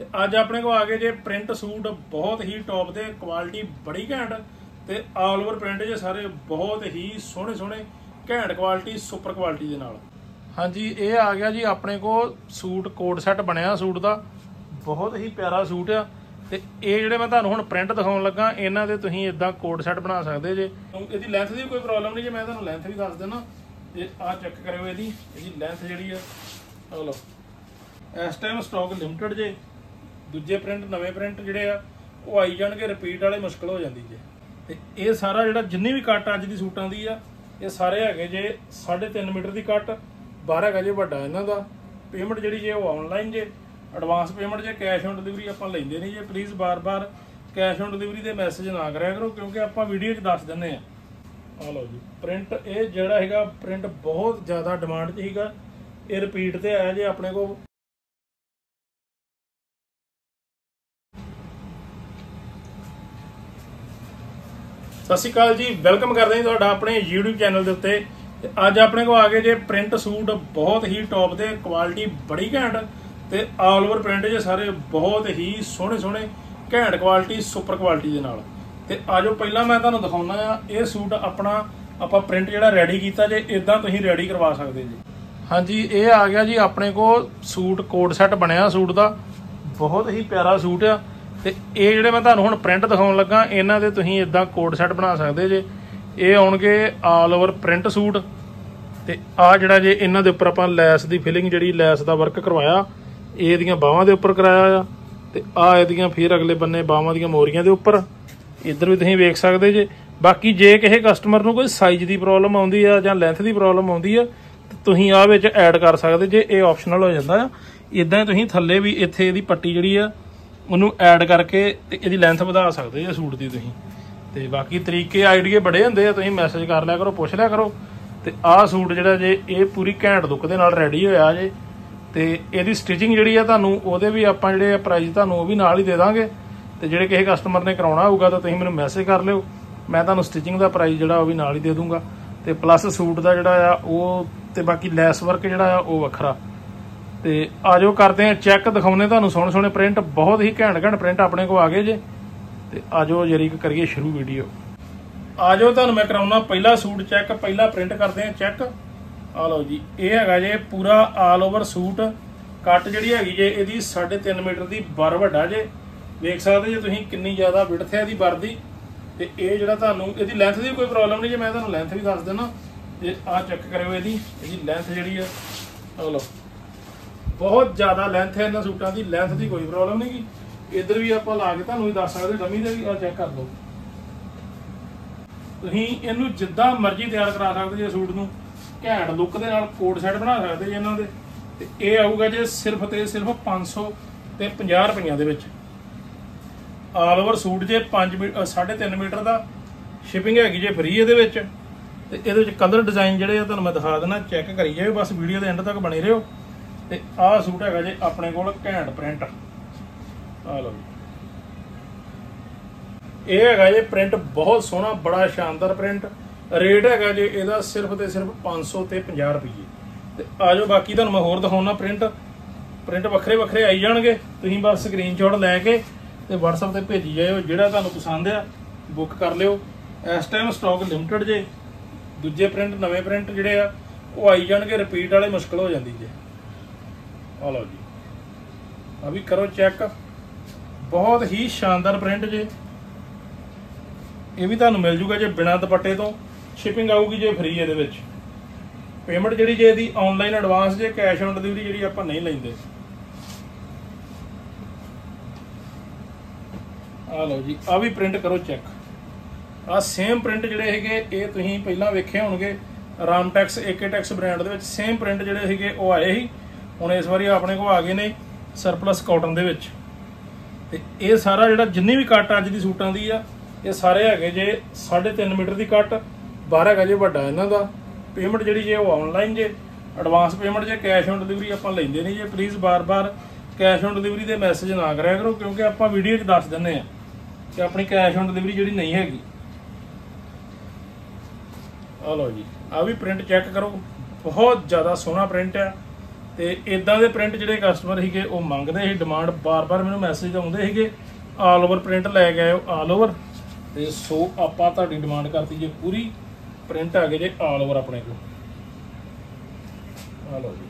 ਤੇ ਅੱਜ ਆਪਣੇ ਕੋਲ ਆ ਗਏ ਜੇ ਪ੍ਰਿੰਟ ਸੂਟ ਬਹੁਤ ਹੀ ਟੌਪ ਦੇ ਕੁਆਲਿਟੀ ਬੜੀ ਘੈਂਟ ਤੇ ਆਲ ਓਵਰ ਪ੍ਰਿੰਟ ਜੇ ਸਾਰੇ ਬਹੁਤ ਹੀ ਸੋਹਣੇ ਸੋਹਣੇ ਘੈਂਟ ਕੁਆਲਿਟੀ ਸੁਪਰ ਕੁਆਲਿਟੀ ਦੇ ਨਾਲ। ਹਾਂਜੀ ਇਹ ਆ ਗਿਆ ਜੀ ਆਪਣੇ ਕੋਲ ਸੂਟ ਕੋਡ ਸੈੱਟ ਬਣਿਆ ਸੂਟ ਦਾ। ਬਹੁਤ ਹੀ ਪਿਆਰਾ ਸੂਟ ਆ। ਤੇ ਇਹ ਜਿਹੜੇ ਮੈਂ ਤੁਹਾਨੂੰ ਹੁਣ ਪ੍ਰਿੰਟ ਦਿਖਾਉਣ ਲੱਗਾ ਇਹਨਾਂ ਦੇ ਤੁਸੀਂ ਇਦਾਂ ਕੋਡ ਸੈੱਟ ਬਣਾ ਸਕਦੇ ਜੇ। ਇਹਦੀ ਲੈਂਥ ਦੀ ਕੋਈ ਪ੍ਰੋਬਲਮ ਨਹੀਂ ਜੇ ਮੈਂ ਤੁਹਾਨੂੰ ਲੈਂਥ ਵੀ ਦੱਸ ਦਿੰਦਾ। ਇਹ ਆ ਚੈੱਕ ਕਰਿਓ ਇਹਦੀ ਇਹਦੀ ਲੈਂਥ ਜਿਹੜੀ ਆ ਆ ਲਓ। ਇਸ ਟਾਈਮ ਸਟਾਕ ਲਿਮਟਿਡ ਜੇ। ਦੂਜੇ ਪ੍ਰਿੰਟ ਨਵੇਂ ਪ੍ਰਿੰਟ ਜਿਹੜੇ ਆ, ਉਹ ਆਈ ਜਾਣਗੇ ਰਿਪੀਟ ਵਾਲੇ ਮੁਸ਼ਕਲ ਹੋ ਜਾਂਦੀ ਜੇ। ਤੇ ਇਹ ਸਾਰਾ ਜਿਹੜਾ ਜਿੰਨੀ ਵੀ ਕੱਟ ਅੱਜ ਦੀ ਸੂਟਾਂ ਦੀ ਆ, ਇਹ ਸਾਰੇ ਹੈਗੇ ਜੇ 3.5 ਮੀਟਰ ਦੀ ਕੱਟ 12 ਹੈਗਾ ਜੇ ਵੱਡਾ ਇਹਨਾਂ ਦਾ। ਪੇਮੈਂਟ ਜਿਹੜੀ ਜੇ ਉਹ ਆਨਲਾਈਨ ਜੇ ਐਡਵਾਂਸ ਪੇਮੈਂਟ ਜੇ ਕੈਸ਼ ਔਨ ਡਿਲੀਵਰੀ ਆਪਾਂ ਲੈਂਦੇ ਨਹੀਂ ਜੇ ਪਲੀਜ਼ ਬਾਰ-ਬਾਰ ਕੈਸ਼ ਔਨ ਡਿਲੀਵਰੀ ਦੇ ਮੈਸੇਜ ਨਾ ਕਰਿਆ ਕਰੋ, ਕਿਉਂਕਿ ਆਪਾਂ ਵੀਡੀਓ 'ਚ ਦੱਸ ਦਿੰਨੇ ਆ ਆ ਲਓ ਜੀ ਪ੍ਰਿੰਟ ਇਹ ਜਿਹੜਾ ਹੈਗਾ ਪ੍ਰਿੰਟ ਬਹੁਤ ਜ਼ਿਆਦਾ ਡਿਮਾਂਡ 'ਚ ਹੈਗਾ ਇਹ ਰਿਪੀਟ ਤੇ ਆਇਆ ਜੇ ਆਪਣੇ ਕੋਲ। ਸਤਿ ਸ਼੍ਰੀ ਅਕਾਲ ਜੀ, ਵੈਲਕਮ ਕਰਦੇ ਹਾਂ ਤੁਹਾਡਾ ਆਪਣੇ YouTube ਚੈਨਲ ਦੇ ਉੱਤੇ। ਅੱਜ ਆਪਣੇ ਕੋਲ ਆ ਗਏ ਜੇ ਪ੍ਰਿੰਟ ਸੂਟ, ਬਹੁਤ ਹੀ ਟੌਪ ਦੇ ਕੁਆਲਿਟੀ ਬੜੀ ਘੈਂਟ ਤੇ ਆਲ ਓਵਰ ਪ੍ਰਿੰਟ ਜੇ ਸਾਰੇ ਬਹੁਤ ਹੀ ਸੋਹਣੇ ਸੋਹਣੇ, ਘੈਂਟ ਕੁਆਲਿਟੀ ਸੁਪਰ ਕੁਆਲਿਟੀ ਦੇ ਨਾਲ। ਤੇ ਆਜੋ ਪਹਿਲਾਂ ਮੈਂ ਤੁਹਾਨੂੰ ਦਿਖਾਉਣਾ ਆ, ਇਹ ਸੂਟ ਆਪਣਾ, ਆਪਾਂ ਪ੍ਰਿੰਟ ਜਿਹੜਾ ਰੈਡੀ ਕੀਤਾ ਜੇ ਇਦਾਂ ਤੁਸੀਂ ਰੈਡੀ ਕਰਵਾ ਸਕਦੇ ਜੀ। ਹਾਂਜੀ, ਇਹ ਆ ਗਿਆ ਜੀ ਆਪਣੇ ਕੋਲ ਸੂਟ ਕੋਡ ਸੈੱਟ ਬਣਿਆ ਸੂਟ ਦਾ। ਬਹੁਤ ਹੀ ਪਿਆਰਾ ਸੂਟ ਆ। ਤੇ ਇਹ ਜਿਹੜੇ ਮੈਂ ਤੁਹਾਨੂੰ ਹੁਣ ਪ੍ਰਿੰਟ ਦਿਖਾਉਣ ਲੱਗਾ, ਇਹਨਾਂ ਦੇ ਤੁਸੀਂ ਇਦਾਂ ਕੋਡ ਸੈੱਟ ਬਣਾ ਸਕਦੇ ਜੇ। ਇਹ ਆਉਣਗੇ ਆਲ ਓਵਰ ਪ੍ਰਿੰਟ ਸੂਟ ਤੇ ਆ ਜਿਹੜਾ ਜੇ ਇਹਨਾਂ ਦੇ ਉੱਪਰ ਆਪਾਂ ਲੈਸ ਦੀ ਫਿਲਿੰਗ ਜਿਹੜੀ ਲੈਸ ਦਾ ਵਰਕ ਕਰਵਾਇਆ, ਇਹ ਇਹਦੀਆਂ ਬਾਹਾਂ ਦੇ ਉੱਪਰ ਕਰਾਇਆ ਆ ਤੇ ਆ ਇਹਦੀਆਂ ਫਿਰ ਅਗਲੇ ਬੰਨੇ ਬਾਹਾਂ ਦੀਆਂ ਮੋਰੀਆਂ ਦੇ ਉੱਪਰ। ਇੱਧਰ ਵੀ ਤੁਸੀਂ ਵੇਖ ਸਕਦੇ ਜੇ। ਬਾਕੀ ਜੇ ਕਿਸੇ ਕਸਟਮਰ ਨੂੰ ਕੋਈ ਸਾਈਜ਼ ਦੀ ਪ੍ਰੋਬਲਮ ਆਉਂਦੀ ਆ ਜਾਂ ਲੈਂਥ ਦੀ ਪ੍ਰੋਬਲਮ ਆਉਂਦੀ ਆ, ਤੇ ਤੁਸੀਂ ਆ ਵਿੱਚ ਐਡ ਕਰ ਸਕਦੇ ਜੇ, ਇਹ ਆਪਸ਼ਨਲ ਹੋ ਜਾਂਦਾ ਆ। ਇਦਾਂ ਤੁਸੀਂ ਥੱਲੇ ਵੀ ਇੱਥੇ ਇਹਦੀ ਪੱਟੀ ਜਿਹੜੀ ਆ ਉਹਨੂੰ ਐਡ ਕਰਕੇ ਤੇ ਇਹਦੀ ਲੈਂਥ ਵਧਾ ਸਕਦੇ ਜੇ ਸੂਟ ਦੀ ਤੁਸੀਂ। ਤੇ ਬਾਕੀ ਤਰੀਕੇ ਆਈਡੀਏ ਬੜੇ ਹੁੰਦੇ ਆ, ਤੁਸੀਂ ਮੈਸੇਜ ਕਰ ਲਿਆ ਕਰੋ, ਪੁੱਛ ਲਿਆ ਕਰੋ। ਤੇ ਆਹ ਸੂਟ ਜਿਹੜਾ ਜੇ ਇਹ ਪੂਰੀ ਘੈਂਟ ਲੁੱਕ ਦੇ ਨਾਲ ਰੈਡੀ ਹੋਇਆ ਜੇ, ਤੇ ਇਹਦੀ ਸਟਿਚਿੰਗ ਜਿਹੜੀ ਆ ਤੁਹਾਨੂੰ, ਉਹਦੇ ਵੀ ਆਪਾਂ ਜਿਹੜੇ ਪ੍ਰਾਈਸ ਤੁਹਾਨੂੰ ਉਹ ਵੀ ਨਾਲ ਹੀ ਦੇ ਦਾਂਗੇ। ਤੇ ਜਿਹੜੇ ਕਿਸੇ ਕਸਟਮਰ ਨੇ ਕਰਾਉਣਾ ਹੋਊਗਾ ਤਾਂ ਤੁਸੀਂ ਮੈਨੂੰ ਮੈਸੇਜ ਕਰ ਲਿਓ। ਮੈਂ ਤੁਹਾਨੂੰ ਸਟਿਚਿੰਗ ਦਾ ਪ੍ਰਾਈਸ ਜਿਹੜਾ ਉਹ ਵੀ ਨਾਲ ਹੀ ਦੇ ਦੂੰਗਾ। ਤੇ ਪਲੱਸ ਸੂਟ ਦਾ ਜਿਹੜਾ ਆ, ਉਹ ਤੇ ਬਾਕੀ ਲੈਸ ਵਰਕ ਜਿਹੜਾ ਆ, ਉਹ ਵੱਖਰਾ। ਤੇ ਆਜੋ ਕਰਦੇ ਆ ਚੈੱਕ ਦਿਖਾਉਨੇ ਤੁਹਾਨੂੰ ਸੋਹਣੇ ਸੋਹਣੇ ਪ੍ਰਿੰਟ ਬਹੁਤ ਹੀ ਘੈਂਟ ਘੈਂਟ ਪ੍ਰਿੰਟ ਆਪਣੇ ਕੋਲ ਆ ਗਏ ਜੇ। ਤੇ ਆਜੋ ਜਰੀ ਕਰੀਏ ਸ਼ੁਰੂ ਵੀਡੀਓ ਆਜੋ ਤੁਹਾਨੂੰ ਮੈਂ ਕਰਾਉਣਾ ਪਹਿਲਾ ਸੂਟ ਚੈੱਕ ਪਹਿਲਾ ਪ੍ਰਿੰਟ ਕਰਦੇ ਆ ਚੈੱਕ ਆ ਲਓ ਜੀ, ਇਹ ਹੈਗਾ ਜੇ ਪੂਰਾ ਆਲ ਓਵਰ ਸੂਟ। ਕੱਟ ਜਿਹੜੀ ਹੈਗੀ ਜੇ, ਇਹਦੀ 3.5 ਮੀਟਰ ਦੀ ਬਰ ਵੱਡਾ ਜੇ। ਵੇਖ ਸਕਦੇ ਜੇ ਤੁਸੀਂ ਕਿੰਨੀ ਜ਼ਿਆਦਾ ਵਿਡਥ ਹੈ ਇਹਦੀ ਬਰ ਦੀ। ਤੇ ਇਹ ਜਿਹੜਾ ਤੁਹਾਨੂੰ, ਇਹਦੀ ਲੈਂਥ ਦੀ ਕੋਈ ਪ੍ਰੋਬਲਮ ਨਹੀਂ ਜੇ, ਮੈਂ ਤੁਹਾਨੂੰ ਲੈਂਥ ਵੀ ਦੱਸ ਦਿੰਦਾ। ਇਹ ਆ ਚੈੱਕ ਕਰਿਓ ਇਹਦੀ ਇਹਦੀ ਲੈਂਥ ਜਿਹੜੀ ਆ। ਆ ਲਓ। ਬਹੁਤ ਜ਼ਿਆਦਾ ਲੈਂਥ ਹੈ ਇਹਨਾਂ ਸੂਟਾਂ ਦੀ ਲੈਂਥ ਦੀ ਕੋਈ ਪ੍ਰੋਬਲਮ ਨਹੀਂ ਗੀ। ਇੱਧਰ ਵੀ ਆਪਾਂ ਲਾ ਕੇ ਤੁਹਾਨੂੰ ਹੀ ਦੱਸ ਸਕਦੇ, ਡਮੀ ਦੇ ਵੀ ਆ ਚੈੱਕ ਕਰ ਲਓ। ਤੁਸੀਂ ਇਹਨੂੰ ਜਿੱਦਾਂ ਮਰਜ਼ੀ ਤਿਆਰ ਕਰਾ ਸਕਦੇ ਜੇ ਸੂਟ ਨੂੰ। ਘੈਂਟ ਲੁੱਕ ਦੇ ਨਾਲ ਕੋਟ ਸੈਟ ਬਣਾ ਸਕਦੇ ਜੇ ਇਹਨਾਂ ਦੇ। ਤੇ ਇਹ ਆਊਗਾ ਜੇ ਸਿਰਫ ਤੇ ਸਿਰਫ 500 ਤੇ 50 ਰੁਪਈਆਂ ਦੇ ਵਿੱਚ। ਆਲ ਓਵਰ ਸੂਟ ਜੇ 5 3.5 ਮੀਟਰ ਦਾ ਸ਼ਿਪਿੰਗ ਹੈਗੀ ਜੇ ਫ੍ਰੀ ਇਹਦੇ ਵਿੱਚ। ਤੇ ਇਹਦੇ ਵਿੱਚ ਕਲਰ ਡਿਜ਼ਾਈਨ ਜਿਹੜੇ ਆ ਤੁਹਾਨੂੰ ਮੈਂ ਦਿਖਾ ਦਿੰਦਾ ਚੈੱਕ ਕਰੀ ਜਾਓ ਬਸ ਵੀਡੀਓ ਦੇ ਐਂਡ ਤੱਕ ਬਣੇ ਰਹੋ। ਤੇ ਆਹ ਸੂਟ ਹੈਗਾ ਜੇ ਆਪਣੇ ਕੋਲ ਘੈਂਟ ਪ੍ਰਿੰਟ ਆ ਲਓ ਇਹ ਹੈਗਾ ਜੇ ਪ੍ਰਿੰਟ ਬਹੁਤ ਸੋਹਣਾ, ਬੜਾ ਸ਼ਾਨਦਾਰ ਪ੍ਰਿੰਟ ਰੇਟ ਹੈਗਾ ਜੇ ਇਹਦਾ ਸਿਰਫ ਤੇ ਸਿਰਫ 500 ਤੇ 50 ਰੁਪਏ ਤੇ ਆਜੋ ਬਾਕੀ ਤੁਹਾਨੂੰ ਮੈਂ ਹੋਰ ਦਿਖਾਉਣਾ ਪ੍ਰਿੰਟ ਪ੍ਰਿੰਟ ਵੱਖਰੇ ਵੱਖਰੇ ਆਈ ਜਾਣਗੇ। ਤੁਸੀਂ ਬਸ ਸਕਰੀਨਸ਼ਾਟ ਲੈ ਕੇ ਤੇ WhatsApp ਤੇ ਭੇਜੀ ਜਾਇਓ, ਜਿਹੜਾ ਤੁਹਾਨੂੰ ਪਸੰਦ ਆ ਬੁੱਕ ਕਰ ਲਿਓ। ਇਸ ਟਾਈਮ ਸਟਾਕ ਲਿਮਟਿਡ ਜੇ। ਦੂਜੇ ਪ੍ਰਿੰਟ ਨਵੇਂ ਪ੍ਰਿੰਟ ਜਿਹੜੇ ਆ, ਉਹ ਆਈ ਜਾਣਗੇ ਰਿਪੀਟ ਵਾਲੇ ਮੁਸ਼ਕਲ ਹੋ ਜਾਂਦੀ ਜੇ। ਆ ਲਓ ਜੀ। ਆ ਵੀ ਕਰੋ ਚੈੱਕ ਬਹੁਤ ਹੀ ਸ਼ਾਨਦਾਰ ਪ੍ਰਿੰਟ ਜੇ। ਇਹ ਵੀ ਤੁਹਾਨੂੰ ਮਿਲ ਜੂਗਾ ਜੇ ਬਿਨਾ ਦੁਪੱਟੇ ਤੋਂ। ਸ਼ਿਪਿੰਗ ਆਊਗੀ ਜੇ ਫ੍ਰੀ ਇਹਦੇ ਵਿੱਚ। ਪੇਮੈਂਟ ਜਿਹੜੀ ਜੇ ਇਹਦੀ ਆਨਲਾਈਨ ਐਡਵਾਂਸ ਜੇ ਕੈਸ਼ ਔਨ ਡਿਲੀਵਰੀ ਜਿਹੜੀ ਆਪਾਂ ਨਹੀਂ ਲੈਂਦੇ। ਆ ਲਓ ਜੀ ਆ ਵੀ ਪ੍ਰਿੰਟ ਕਰੋ ਚੈੱਕ ਆ ਸੇਮ ਪ੍ਰਿੰਟ ਜਿਹੜੇ ਹੈਗੇ, ਇਹ ਤੁਸੀਂ ਪਹਿਲਾਂ ਵੇਖੇ ਹੋਣਗੇ। ਰਾਮਟੈਕਸ ਏਕੇਟੈਕਸ ਬ੍ਰਾਂਡ ਦੇ ਵਿੱਚ ਸੇਮ ਪ੍ਰਿੰਟ ਜਿਹੜੇ ਹੈਗੇ, ਉਹ ਆਏ ਸੀ। ਹੁਣ ਇਸ ਵਾਰੀ ਆਪਣੇ ਕੋਲ ਆ ਗਏ ਨੇ ਸਰਪਲਸ ਕਾਟਨ ਦੇ ਵਿੱਚ। ਤੇ ਇਹ ਸਾਰਾ ਜਿਹੜਾ ਜਿੰਨੀ ਵੀ ਕੱਟ ਅੱਜ ਦੀ ਸੂਟਾਂ ਦੀ ਆ, ਇਹ ਸਾਰੇ ਹੈਗੇ ਜੇ 3.5 ਮੀਟਰ ਦੀ ਕੱਟ 12 ਹੈਗਾ ਜੇ ਵੱਡਾ ਇਹਨਾਂ ਦਾ। ਪੇਮੈਂਟ ਜਿਹੜੀ ਜੇ ਉਹ ਆਨਲਾਈਨ ਜੇ ਐਡਵਾਂਸ ਪੇਮੈਂਟ ਜੇ ਕੈਸ਼ ਔਨ ਡਿਲੀਵਰੀ ਆਪਾਂ ਲੈਂਦੇ ਨਹੀਂ ਜੇ ਪਲੀਜ਼ ਬਾਰ-ਬਾਰ ਕੈਸ਼ ਔਨ ਡਿਲੀਵਰੀ ਦੇ ਮੈਸੇਜ ਨਾ ਕਰਿਆ ਕਰੋ, ਕਿਉਂਕਿ ਆਪਾਂ ਵੀਡੀਓ 'ਚ ਦੱਸ ਦਿੰਨੇ ਆ ਕਿ ਆਪਣੀ ਕੈਸ਼ ਔਨ ਡਿਲੀਵਰੀ ਜਿਹੜੀ ਨਹੀਂ ਹੈਗੀ। ਆ ਲਓ ਜੀ ਆ ਵੀ ਪ੍ਰਿੰਟ ਚੈੱਕ ਕਰੋ, ਬਹੁਤ ਜ਼ਿਆਦਾ ਸੋਹਣਾ ਪ੍ਰਿੰਟ ਆ। ਤੇ ਇਦਾਂ ਦੇ ਪ੍ਰਿੰਟ ਜਿਹੜੇ ਕਸਟਮਰ ਸੀਗੇ, ਉਹ ਮੰਗਦੇ ਸੀ ਡਿਮਾਂਡ ਬਾਰ-ਬਾਰ ਮੈਨੂੰ ਮੈਸੇਜ ਆਉਂਦੇ ਸੀਗੇ ਆਲ ਓਵਰ ਪ੍ਰਿੰਟ ਲੈ ਕੇ ਆਇਓ ਆਲ ਓਵਰ ਤੇ ਸੋ ਆਪਾਂ ਤੁਹਾਡੀ ਡਿਮਾਂਡ ਕਰਤੀ ਜੇ ਪੂਰੀ ਪ੍ਰਿੰਟ ਆ ਗਏ ਜੇ ਆਲ ਓਵਰ ਆਪਣੇ ਕੋਲ। ਆ ਲਓ ਜੀ।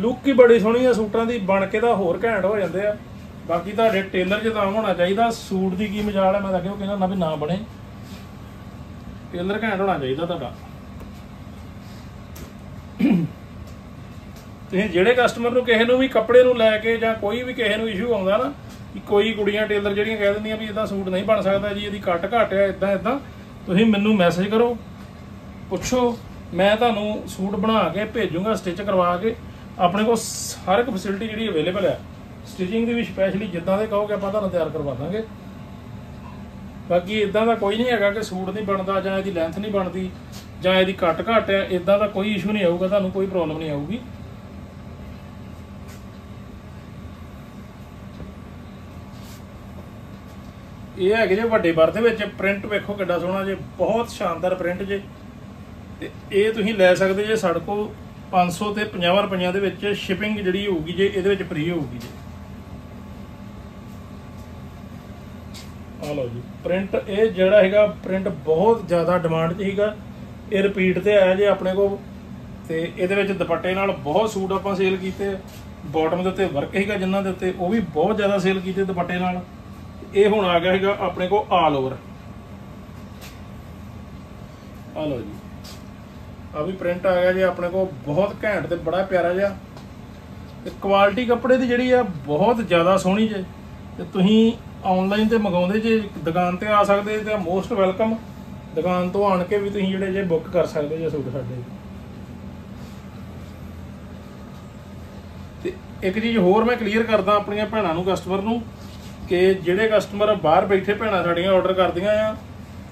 ਲੁੱਕ ਹੀ ਬੜੀ ਸੋਹਣੀ ਆ, ਸੂਟਾਂ ਦੀ, ਬਣ ਕੇ ਤਾਂ ਹੋਰ ਘੈਂਟ ਹੋ ਜਾਂਦੇ ਆ। ਬਾਕੀ ਤੁਹਾਡੇ ਟੇਲਰ ਚ ਤਾਂ ਹੋਣਾ ਚਾਹੀਦਾ, ਸੂਟ ਦੀ ਕੀ ਮਜਾਲ ਹੈ ਮੈਂ ਤਾਂ ਕਿਹਾ ਕਹਿੰਦਾ ਨਾ ਵੀ ਨਾ ਬਣੇ। ਟੇਲਰ ਘੈਂਟ ਹੋਣਾ ਚਾਹੀਦਾ ਤੁਹਾਡਾ। ਤੁਸੀਂ ਜਿਹੜੇ ਕਸਟਮਰ ਨੂੰ ਕਿਸੇ ਨੂੰ ਵੀ ਕੱਪੜੇ ਨੂੰ ਲੈ ਕੇ ਜਾਂ ਕੋਈ ਵੀ ਕਿਸੇ ਨੂੰ ਇਸ਼ੂ ਆਉਂਦਾ ਨਾ ਕਿ ਕੋਈ ਕੁੜੀਆਂ ਟੇਲਰ ਜਿਹੜੀਆਂ ਕਹਿ ਦਿੰਦੀਆਂ ਵੀ ਇਦਾਂ ਸੂਟ ਨਹੀਂ ਬਣ ਸਕਦਾ ਜੀ, ਇਹਦੀ ਕੱਟ ਘੱਟ ਆ ਇਦਾਂ ਇਦਾਂ ਤੁਸੀਂ ਮੈਨੂੰ ਮੈਸੇਜ ਕਰੋ, ਪੁੱਛੋ, ਮੈਂ ਤੁਹਾਨੂੰ ਸੂਟ ਬਣਾ ਕੇ ਭੇਜੂਗਾ ਸਟਿਚ ਕਰਵਾ ਕੇ, ਆਪਣੇ ਕੋਲ ਹਰ ਇੱਕ ਫੈਸਿਲਿਟੀ ਜਿਹੜੀ ਅਵੇਲੇਬਲ ਹੈ ਸਟਿਚਿੰਗ ਦੀ ਵੀ ਸਪੈਸ਼ਲੀ ਜਿੱਦਾਂ ਦੇ ਕਹੋਗੇ ਆਪਾਂ ਤੁਹਾਨੂੰ ਤਿਆਰ ਕਰਵਾ ਦਾਂਗੇ। ਬਾਕੀ ਇਦਾਂ ਦਾ ਕੋਈ ਨਹੀਂ ਹੈਗਾ ਕਿ ਸੂਟ ਨਹੀਂ ਬਣਦਾ ਜਾਂ ਇਹਦੀ ਲੈਂਥ ਨਹੀਂ ਬਣਦੀ ਜਾਂ ਇਹਦੀ ਕੱਟ ਘੱਟ ਹੈ ਇਦਾਂ ਦਾ ਕੋਈ ਇਸ਼ੂ ਨਹੀਂ ਆਊਗਾ, ਤੁਹਾਨੂੰ ਕੋਈ ਪ੍ਰੋਬਲਮ ਨਹੀਂ ਆਊਗੀ। ਇਹ ਹੈਗੇ ਜੇ ਵੱਡੇ ਬਰ ਦੇ ਵਿੱਚ ਪ੍ਰਿੰਟ ਵੇਖੋ ਕਿੱਡਾ ਸੋਹਣਾ ਜੇ, ਬਹੁਤ ਸ਼ਾਨਦਾਰ ਪ੍ਰਿੰਟ ਜੇ। ਤੇ ਇਹ ਤੁਸੀਂ ਲੈ ਸਕਦੇ ਜੇ ਸਾਡੇ ਕੋਲ 500 ਤੇ 50 ਰੁਪਈਆਂ ਦੇ ਵਿੱਚ ਸ਼ਿਪਿੰਗ ਜਿਹੜੀ ਹੋਊਗੀ ਜੇ, ਇਹਦੇ ਵਿੱਚ ਫ੍ਰੀ ਹੋਊਗੀ ਜੇ। ਆ ਲਓ ਜੀ ਪ੍ਰਿੰਟ ਇਹ ਜਿਹੜਾ ਹੈਗਾ ਪ੍ਰਿੰਟ ਬਹੁਤ ਜ਼ਿਆਦਾ ਡਿਮਾਂਡ 'ਚ ਹੈਗਾ ਇਹ ਰਿਪੀਟ ਤੇ ਆਇਆ ਜੇ ਆਪਣੇ ਕੋਲ। ਤੇ ਇਹਦੇ ਵਿੱਚ ਦੁਪੱਟੇ ਨਾਲ ਬਹੁਤ ਸੂਟ ਆਪਾਂ ਸੇਲ ਕੀਤੇ। ਬਾਟਮ ਦੇ ਉੱਤੇ ਵਰਕ ਹੈਗਾ ਜਿਨ੍ਹਾਂ ਦੇ ਉੱਤੇ, ਉਹ ਵੀ ਬਹੁਤ ਜ਼ਿਆਦਾ ਸੇਲ ਕੀਤੇ ਦੁਪੱਟੇ ਨਾਲ। ਇਹ ਹੁਣ ਆ ਗਿਆ ਹੈਗਾ ਆਪਣੇ ਕੋਲ ਆਲ ਓਵਰ ਆ ਲਓ ਜੀ। ਆ ਵੀ ਪ੍ਰਿੰਟ ਆ ਗਿਆ ਜੀ, ਆਪਣੇ ਕੋਲ ਬਹੁਤ ਘੈਂਟ ਤੇ ਬੜਾ ਪਿਆਰਾ ਜਿਹਾ। ਤੇ ਕੁਆਲਿਟੀ ਕੱਪੜੇ ਦੀ ਜਿਹੜੀ ਆ, ਬਹੁਤ ਜ਼ਿਆਦਾ ਸੋਹਣੀ ਜੇ। ਤੇ ਤੁਸੀਂ ਆਨਲਾਈਨ ਤੇ ਮੰਗਾਉਂਦੇ ਜੇ, ਦੁਕਾਨ ਤੇ ਆ ਸਕਦੇ ਤੇ ਮੋਸਟ ਵੈਲਕਮ ਦੁਕਾਨ ਤੋਂ ਆਣ ਕੇ ਵੀ ਤੁਸੀਂ ਜਿਹੜੇ ਜੇ ਬੁੱਕ ਕਰ ਸਕਦੇ ਜੇ ਸੂਟ ਸਾਡੇ। ਤੇ ਇੱਕ ਚੀਜ਼ ਹੋਰ ਮੈਂ ਕਲੀਅਰ ਕਰਦਾ ਆਪਣੀਆਂ ਭੈਣਾਂ ਨੂੰ ਕਸਟਮਰ ਨੂੰ। ਕਿ ਜਿਹੜੇ ਕਸਟਮਰ ਬਾਹਰ ਬੈਠੇ ਭੈਣਾਂ ਸਾਡੀਆਂ ਆਰਡਰ ਕਰਦੀਆਂ ਆ,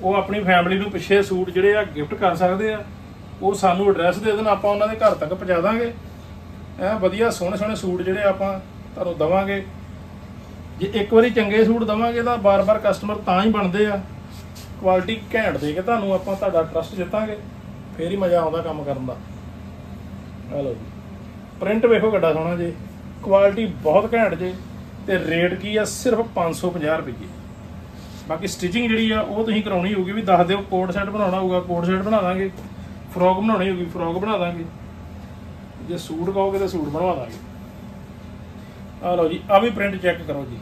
ਉਹ ਆਪਣੀ ਫੈਮਿਲੀ ਨੂੰ ਪਿੱਛੇ ਸੂਟ ਜਿਹੜੇ ਆ ਗਿਫਟ ਕਰ ਸਕਦੇ ਆ, ਉਹ ਸਾਨੂੰ ਐਡਰੈਸ ਦੇ ਦੇਣ, ਆਪਾਂ ਉਹਨਾਂ ਦੇ ਘਰ ਤੱਕ ਪਹੁੰਚਾ ਦਾਂਗੇ। ਐ ਵਧੀਆ ਸੋਹਣੇ ਸੋਹਣੇ ਸੂਟ ਜਿਹੜੇ ਆਪਾਂ ਤੁਹਾਨੂੰ ਦਵਾਂਗੇ। ਜੇ ਇੱਕ ਵਾਰੀ ਚੰਗੇ ਸੂਟ ਦਵਾਂਗੇ ਤਾਂ ਬਾਰ-ਬਾਰ ਕਸਟਮਰ ਤਾਂ ਹੀ ਬਣਦੇ ਆ। ਕੁਆਲਿਟੀ ਘੈਂਟ ਦੇ ਕੇ ਤੁਹਾਨੂੰ ਆਪਾਂ ਤੁਹਾਡਾ ਟਰਸਟ ਜਿੱਤਾਂਗੇ, ਫੇਰ ਹੀ ਮਜ਼ਾ ਆਉਂਦਾ ਕੰਮ ਕਰਨ ਦਾ। ਆ ਜੀ। ਪ੍ਰਿੰਟ ਵੇਖੋ ਕਿੱਡਾ ਸੋਹਣਾ ਜੀ। ਕੁਆਲਿਟੀ ਬਹੁਤ ਘੈਂਟ ਜੇ। ਤੇ ਰੇਟ ਕੀ ਆ? ਸਿਰਫ 550 ਰੁਪਏ। ਬਾਕੀ ਸਟਿਚਿੰਗ ਜਿਹੜੀ ਆ, ਉਹ ਤੁਸੀਂ ਕਰਾਉਣੀ ਹੋਊਗੀ ਵੀ ਦੱਸ ਦਿਓ ਕੋਟ ਸੈਟ ਬਣਾਉਣਾ ਹੋਊਗਾ ਕੋਟ ਸੈਟ ਬਣਾ ਦਾਂਗੇ। ਫਰੋਕ ਬਣਾਉਣੀ ਹੋਊਗੀ, ਫਰੋਕ ਬਣਾ ਦਾਂਗੇ। ਜੇ ਸੂਟ ਕਹੋਗੇ ਤਾਂ ਸੂਟ ਬਣਵਾ ਦਾਂਗੇ। ਆ ਲਓ ਜੀ ਆ ਵੀ ਪ੍ਰਿੰਟ ਚੈੱਕ ਕਰੋ ਜੀ।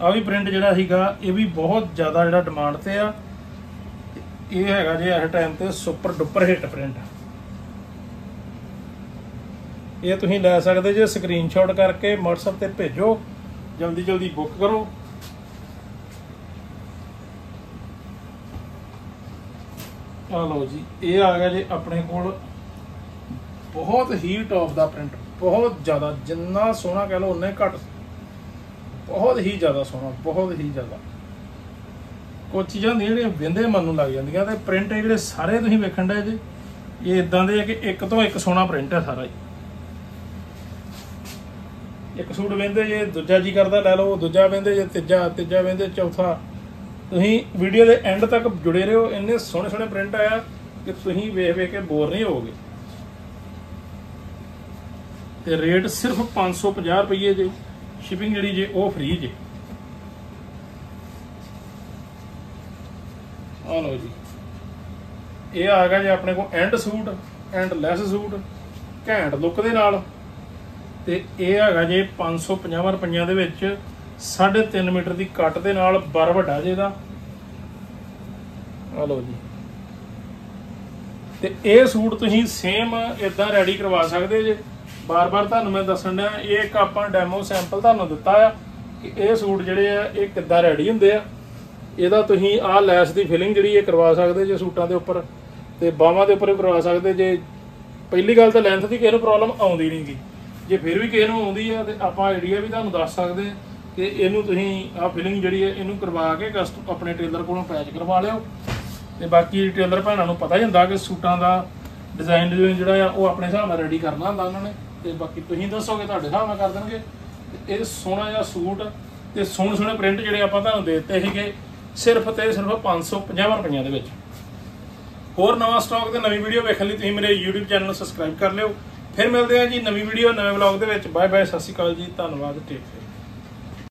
ਆ ਵੀ ਪ੍ਰਿੰਟ ਜਿਹੜਾ ਸੀਗਾ, ਇਹ ਵੀ ਬਹੁਤ ਜ਼ਿਆਦਾ ਜਿਹੜਾ ਡਿਮਾਂਡ ਤੇ ਆ। ਇਹ ਹੈਗਾ ਜੇ ਇਸ ਟਾਈਮ ਤੇ ਸੁਪਰ ਡੁਪਰ ਹਿੱਟ ਪ੍ਰਿੰਟ ਇਹ ਤੁਸੀਂ ਲੈ ਸਕਦੇ ਜੇ ਸਕਰੀਨਸ਼ਾਟ ਕਰਕੇ WhatsApp ਤੇ ਭੇਜੋ। ਜਲਦੀ ਜਲਦੀ ਬੁੱਕ ਕਰੋ। ਆ ਲਓ ਜੀ, ਇਹ ਆ ਗਿਆ ਜੀ ਆਪਣੇ ਕੋਲ। ਬਹੁਤ ਹੀ ਟੌਪ ਦਾ ਪ੍ਰਿੰਟ ਬਹੁਤ ਜ਼ਿਆਦਾ, ਜਿੰਨਾ ਸੋਹਣਾ ਕਹਿ ਲਓ ਉਨਾ ਘੱਟ। ਬਹੁਤ ਹੀ ਜ਼ਿਆਦਾ ਸੋਹਣਾ, ਬਹੁਤ ਹੀ ਜ਼ਿਆਦਾ। ਕੁਝ ਚੀਜ਼ਾਂ ਹੁੰਦੀਆਂ ਜਿਹੜੀਆਂ ਵਿੰਦੇ ਮਨ ਨੂੰ ਲੱਗ ਜਾਂਦੀਆਂ ਤੇ ਪ੍ਰਿੰਟ ਜਿਹੜੇ ਸਾਰੇ ਤੁਸੀਂ ਵੇਖਣ ਦੇ ਜੀ, ਇਹ ਇਦਾਂ ਦੇ ਆ ਕਿ ਇੱਕ ਤੋਂ ਇੱਕ ਸੋਹਣਾ ਪ੍ਰਿੰਟ ਹੈ ਸਾਰਾ ਹੀ। ਇੱਕ ਸੂਟ ਵੇਂਦੇ ਜੇ, ਦੂਜਾ ਜੀ ਕਰਦਾ, ਲੈ ਲਓ, ਦੂਜਾ ਵੇਂਦੇ ਜੇ, ਤੀਜਾ ਤੀਜਾ ਵੇਂਦੇ, ਚੌਥਾ। ਤੁਸੀਂ ਵੀਡੀਓ ਦੇ ਐਂਡ ਤੱਕ ਜੁੜੇ ਰਹੋ, ਇੰਨੇ ਸੋਹਣੇ ਸੋਹਣੇ ਪ੍ਰਿੰਟ ਆਇਆ ਕਿ ਤੁਸੀਂ ਵੇਖ ਵੇਖ ਕੇ ਬੋਰ ਨਹੀਂ ਹੋਵੋਗੇ। ਤੇ ਰੇਟ ਸਿਰਫ 550 ਰੁਪਏ ਜੇ ਸ਼ਿਪਿੰਗ ਜਿਹੜੀ ਜੇ, ਉਹ ਫ੍ਰੀ ਜੇ। ਆ ਲਓ ਜੀ। ਇਹ ਆ ਗਿਆ ਜੇ ਆਪਣੇ ਕੋਲ and suit and lace suit, ਘੈਂਟ ਲੁੱਕ ਦੇ ਨਾਲ। ਤੇ ਇਹ ਹੈਗਾ ਜੇ 550 ਰੁਪਈਆਂ ਦੇ ਵਿੱਚ 3.5 ਮੀਟਰ ਦੀ ਕੱਟ ਦੇ ਨਾਲ ਬਰ ਵੱਡਾ ਜੇ ਦਾ ਆ ਲਓ ਜੀ। ਤੇ ਇਹ ਸੂਟ ਤੁਸੀਂ ਸੇਮ ਇਦਾਂ ਰੈਡੀ ਕਰਵਾ ਸਕਦੇ ਜੇ। ਬਾਰ-ਬਾਰ ਤੁਹਾਨੂੰ ਮੈਂ ਦੱਸਣ ਡਿਆ, ਇਹ ਇੱਕ ਆਪਾਂ ਡੈਮੋ ਸੈਂਪਲ ਤੁਹਾਨੂੰ ਦਿੱਤਾ ਆ ਕਿ ਇਹ ਸੂਟ ਜਿਹੜੇ ਆ, ਇਹ ਕਿੱਦਾਂ ਰੈਡੀ ਹੁੰਦੇ ਆ। ਇਹਦਾ ਤੁਸੀਂ ਆਹ ਲੈਸ ਦੀ ਫਿਲਿੰਗ ਜਿਹੜੀ ਇਹ ਕਰਵਾ ਸਕਦੇ ਜੇ ਸੂਟਾਂ ਦੇ ਉੱਪਰ ਤੇ ਬਾਹਾਂ ਦੇ ਉੱਪਰ ਵੀ ਕਰਵਾ ਸਕਦੇ ਜੇ। ਪਹਿਲੀ ਗੱਲ ਤਾਂ ਲੈਂਥ ਦੀ ਕਿਸੇ ਨੂੰ ਪ੍ਰੋਬਲਮ ਆਉਂਦੀ ਨਹੀਂਗੀ ਜੇ ਫਿਰ ਵੀ ਕਿਸੇ ਨੂੰ ਆਉਂਦੀ ਆ ਤੇ ਆਪਾਂ ਆਈਡੀਆ ਵੀ ਤੁਹਾਨੂੰ ਦੱਸ ਸਕਦੇ ਆ ਕਿ ਇਹਨੂੰ ਤੁਸੀਂ ਆਹ ਫਿਲਿੰਗ ਜਿਹੜੀ ਹੈ ਇਹਨੂੰ ਕਰਵਾ ਕੇ ਕਸਟ ਆਪਣੇ ਟੇਲਰ ਕੋਲੋਂ ਪੈਚ ਕਰਵਾ ਲਿਓ। ਤੇ ਬਾਕੀ ਟੇਲਰ ਭੈਣਾਂ ਨੂੰ ਪਤਾ ਹੀ ਹੁੰਦਾ ਕਿ ਸੂਟਾਂ ਦਾ ਡਿਜ਼ਾਈਨ ਡਿਜ਼ਾਈਨ ਜਿਹੜਾ ਆ, ਉਹ ਆਪਣੇ ਹਿਸਾਬ ਨਾਲ ਰੈਡੀ ਕਰਨਾ ਹੁੰਦਾ ਉਹਨਾਂ ਨੇ। ਤੇ ਬਾਕੀ ਤੁਸੀਂ ਦੱਸੋਗੇ, ਤੁਹਾਡੇ ਹਿਸਾਬ ਨਾਲ ਕਰ ਦੇਣਗੇ। ਤੇ ਇਹ ਸੋਹਣਾ ਜਿਹਾ ਸੂਟ ਤੇ ਸੋਹਣੇ ਸੋਹਣੇ ਪ੍ਰਿੰਟ ਜਿਹੜੇ ਆਪਾਂ ਤੁਹਾਨੂੰ ਦੇ ਦਿੱਤੇ ਸੀਗੇ, ਸਿਰਫ ਤੇ ਸਿਰਫ 550 ਰੁਪਈਆਂ ਦੇ ਵਿੱਚ। ਹੋਰ ਨਵਾਂ ਸਟਾਕ ਤੇ ਨਵੀਂ ਵੀਡੀਓ ਵੇਖਣ ਲਈ ਤੁਸੀਂ ਮੇਰੇ YouTube ਚੈਨਲ ਨੂੰ ਸਬਸਕ੍ਰਾਈਬ ਕਰ ਲਿਓ। ਫਿਰ ਮਿਲਦੇ ਹਾਂ ਜੀ ਨਵੀਂ ਵੀਡੀਓ ਨਵੇਂ ਵਲੌਗ ਦੇ ਵਿੱਚ। ਬਾਏ ਬਾਏ ਸਤਿ ਸ਼੍ਰੀ ਅਕਾਲ ਜੀ, ਧੰਨਵਾਦ ਟੇਕ ਕੇਅਰ